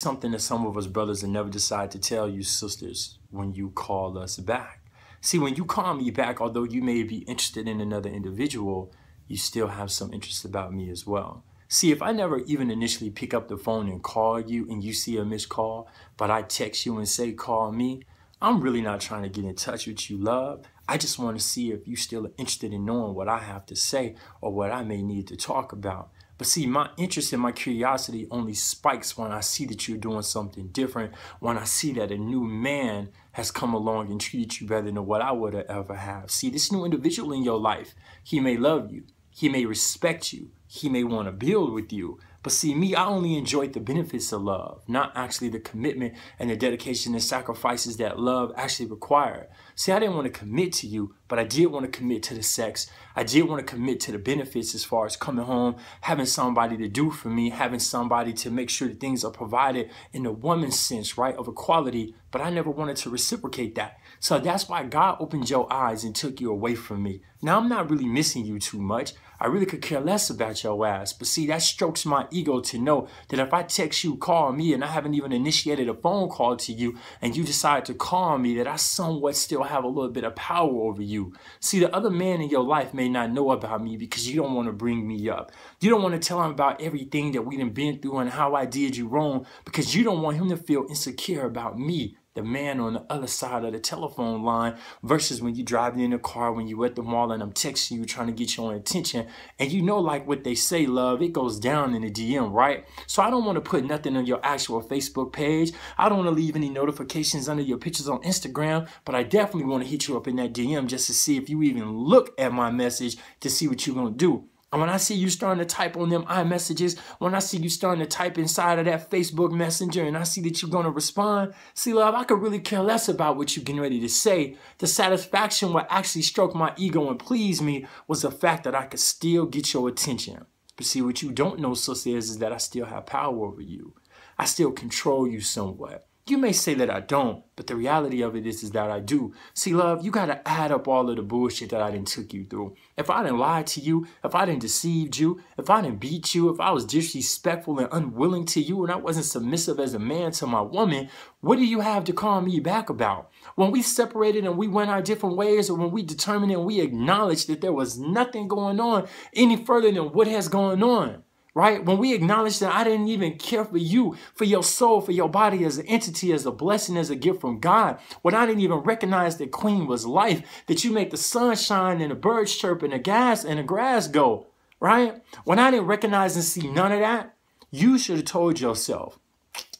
something that some of us brothers will never decide to tell you sisters when you call us back. See, when you call me back, although you may be interested in another individual, you still have some interest about me as well. See, if I never even initially pick up the phone and call you and you see a missed call, but I text you and say, call me, I'm really not trying to get in touch with you, love. I just want to see if you're still interested in knowing what I have to say or what I may need to talk about. But see, my interest and my curiosity only spikes when I see that you're doing something different, when I see that a new man has come along and treated you better than what I would have ever have. See, this new individual in your life, he may love you, he may respect you, he may want to build with you, but see, me, I only enjoyed the benefits of love, not actually the commitment and the dedication and sacrifices that love actually required. See, I didn't want to commit to you, but I did want to commit to the sex. I did want to commit to the benefits as far as coming home, having somebody to do for me, having somebody to make sure that things are provided in the woman's sense, right, of equality. But I never wanted to reciprocate that. So that's why God opened your eyes and took you away from me. Now, I'm not really missing you too much. I really could care less about your ass. But see, that strokes my ego to know that if I text you, call me, and I haven't even initiated a phone call to you, and you decide to call me, that I somewhat still have a little bit of power over you. See, the other man in your life may not know about me because you don't want to bring me up. You don't want to tell him about everything that we have been through and how I did you wrong because you don't want him to feel insecure about me the man on the other side of the telephone line versus when you're driving in the car when you're at the mall and I'm texting you trying to get your attention. And you know like what they say love it goes down in the DM right? So I don't want to put nothing on your actual Facebook page. I don't want to leave any notifications under your pictures on Instagram but I definitely want to hit you up in that DM just to see if you even look at my message to see what you're gonna do and when I see you starting to type on them iMessages, when I see you starting to type inside of that Facebook Messenger and I see that you're going to respond, see, love, I could really care less about what you're getting ready to say. The satisfaction what actually stroked my ego and pleased me was the fact that I could still get your attention. But see, what you don't know, sister, is, is that I still have power over you. I still control you somewhat. You may say that I don't, but the reality of it is, is that I do. See, love, you got to add up all of the bullshit that I didn't took you through. If I didn't lie to you, if I didn't deceived you, if I didn't beat you, if I was disrespectful and unwilling to you, and I wasn't submissive as a man to my woman, what do you have to call me back about? When we separated and we went our different ways, or when we determined and we acknowledged that there was nothing going on any further than what has gone on right? When we acknowledge that I didn't even care for you, for your soul, for your body as an entity, as a blessing, as a gift from God, when I didn't even recognize that Queen was life, that you make the sun shine and the birds chirp and the gas and the grass go, right? When I didn't recognize and see none of that, you should have told yourself,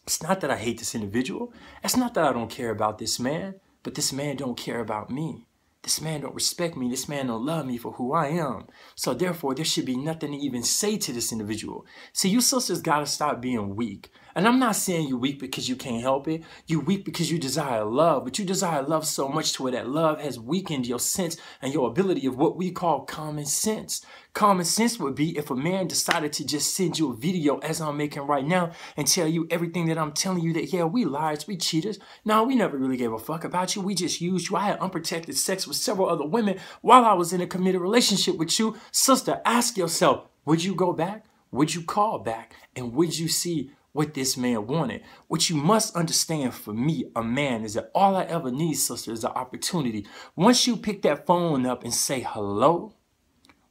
it's not that I hate this individual. It's not that I don't care about this man, but this man don't care about me. This man don't respect me. This man don't love me for who I am. So therefore, there should be nothing to even say to this individual. See, you sisters got to stop being weak. And I'm not saying you're weak because you can't help it. You're weak because you desire love. But you desire love so much to where that love has weakened your sense and your ability of what we call common sense. Common sense would be if a man decided to just send you a video as I'm making right now and tell you everything that I'm telling you that, yeah, we liars, we cheaters. No, we never really gave a fuck about you. We just used you. I had unprotected sex with several other women while I was in a committed relationship with you. Sister, ask yourself, would you go back? Would you call back? And would you see what this man wanted. What you must understand for me, a man, is that all I ever need, sister, is an opportunity. Once you pick that phone up and say hello,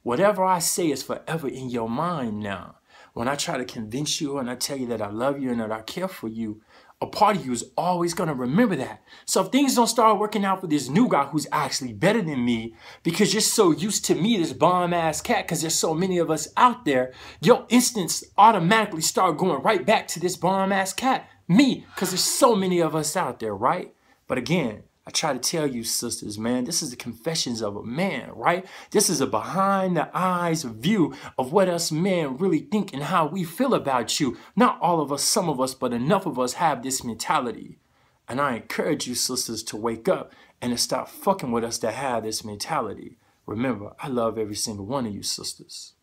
Whatever I say is forever in your mind now. When I try to convince you and I tell you that I love you and that I care for you, a part of you is always going to remember that. So if things don't start working out for this new guy who's actually better than me because you're so used to me, this bomb ass cat, because there's so many of us out there, your instincts automatically start going right back to this bomb ass cat, me, because there's so many of us out there, right? But again, I try to tell you, sisters, man, this is the confessions of a man, right? This is a behind the eyes view of what us men really think and how we feel about you. Not all of us, some of us, but enough of us have this mentality. And I encourage you, sisters, to wake up and to stop fucking with us that have this mentality. Remember, I love every single one of you, sisters.